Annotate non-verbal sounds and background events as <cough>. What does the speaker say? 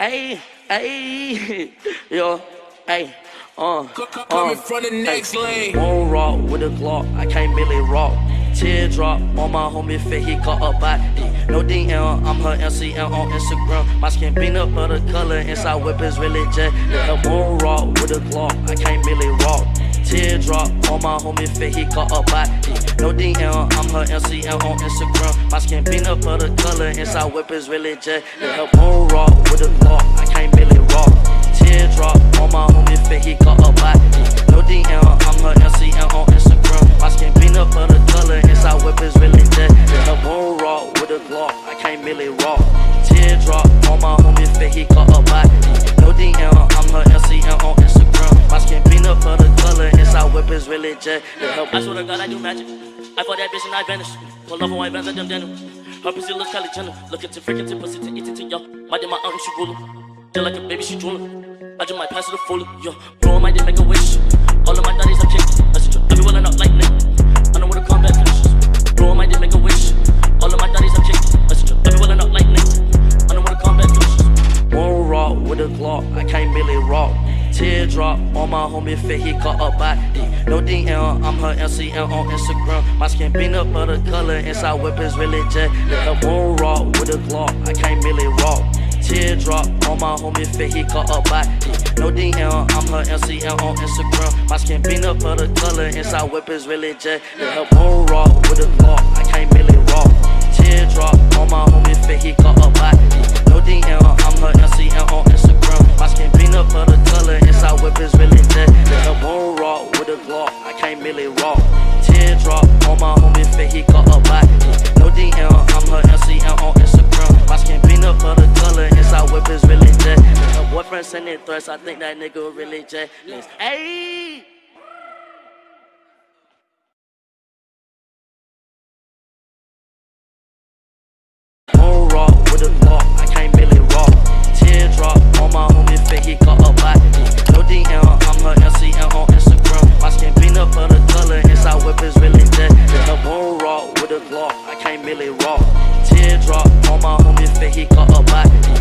Hey, hey, <laughs> yo, hey, uh, Coming from the next lane. Won't rock with a Glock, I can't really rock. Teardrop on my homie fit, he caught a body. No DM, I'm her MCM on Instagram. My skin of the color, inside whip is really jet. Yeah, won't rock with a Glock, I can't really. Teardrop on my homie fit, he caught a body. No DM, I'm her MCM on Instagram. My skin beat up of the color, inside whip is really jet. Yeah, won't rock with a Glock, I can't really rock. Teardrop on my homie fit, he caught a body. No DM, I'm her MCM on Instagram. My skin beat up of the color, inside whip is really jet. Yeah, won't rock with a Glock, I can't really rock. Teardrop on my homie fit, he caught a body. No DM, jet. Yeah, I swear to God, I do magic. I fought that bitch and I vanished. Pull off on vans, I them denim. Her pussy looks Kylie Jenner. Look at the freaking tip, pussy to eat it to yo. My did my aunt, she ruler. Feel like a baby, she drooling. I just might pass it a fool, yo. Bro, I might make a wish. All of my daddies are kicked. I said, I be willing up like Nick. I know where the combat finishes. Bro, might just make a wish. All of my daddies are kicked. I said, I be willing up like Nick. I know where the combat finishes. Won't rock with a Glock, I can't really rock. Teardrop on my homie fit, he caught a body. No DM, I'm her MCM on Instagram. My skin of the color, inside is really jet. Yeah, won't rock with a Glock, I can't really rock. Teardrop on my homie fit, he caught a body. No DM, I'm her MCM on Instagram. My skin of the color, inside is really jet. Yeah, won't rock with a Glock, I can't really rock. Teardrop on my homie fit, he caught Teardrop on my homie fit, he caught a body. No DM, I'm her MCM on Instagram. My skin of the color, inside whip is really jet. Her boyfriend sending threats, I think that nigga really jealous. Hey. I can't really walk. Teardrop on my homie face, he got a body.